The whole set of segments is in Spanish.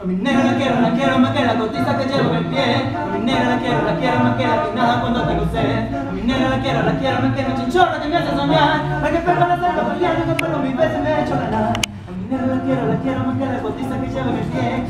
A mi negra la quiero, la quiero más que la cotiza que llevo en el pie. A mi negra la quiero, la quiero más que la nada cuando tengo sed. A mi negra la quiero, la quiero más que mi chinchorra que me hace soñar. La que pega la salga bailar y que mil veces me ha hecho ganar. A mi negra la quiero, la quiero más que la cotiza que llevo en el pie.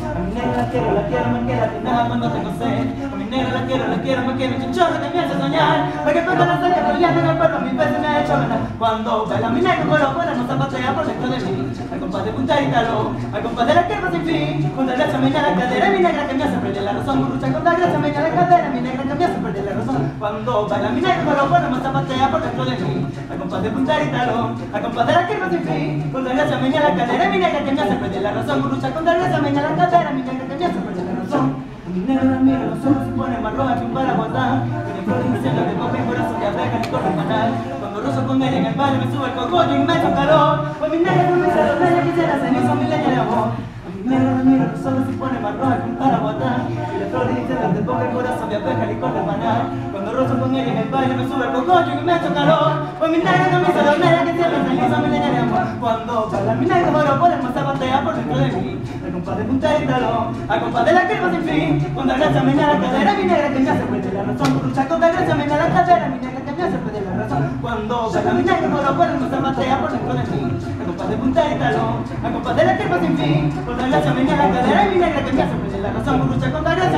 A mi la quiero, la quiero más que la que nada cuando tengo sed. A mi negra la quiero, la quiero más que mi chinchorra que me hace soñar. La que pega la salga bailar y que pelo mil veces me ha hecho ganar. Cuando baila mi negra con los buenos no zapatea por dentro de mí. Al compás de punta y talón, al compás de la querpa sin fin. Con la gracia me la cadera, mi negra que me hace perder la razón. Con la gracia me la cadera, mi negra que me hace perder la razón. Cuando baila mi negra con los buenos no zapatea por dentro de mí. Al compás de punta y talón, al compás de la querpa sin fin. Con la gracia me la cadera, mi negra que me hace perder la razón. Lucha con la gracia me la cadera, mi negra que me hace perder la razón. Mi negra la mira, los ojos se ponen más roja que un paraguatán. Tiene flores diciendo que coge el corazón de abeja ni corre panal. Cuando rozo con ella en el baile me sube el cogollo y me echa un calor. Pues mi negra no me hizo los ella quisiera ceniza mi leña de amor. Mi negra la mira, los ojos se ponen más roja que un paraguatán. De abeja ni corre. Cuando rozo con ella en el baile me sube el cogollo y me echa un calor. Pues mi negra me hizo los ella quisiera ceniza mi leña de amor. Cuando baila mi negra oro por el más zapatea por dentro de mí. Al compás de punta y talón, al compás de la querpa sin fin. Cuando la gracia me la cadera, mi negra que me hace perder la razón. Con la gracia me la cadera, mi negra que me hace perder la razón. Cuando baila mi negra oro por el más zapatea por dentro de mí. Al compás de punta y talón, al compás de la querpa sin fin. Cuando la gracia me la cadera, mi negra que me hace perder la razón. Con la gracia me la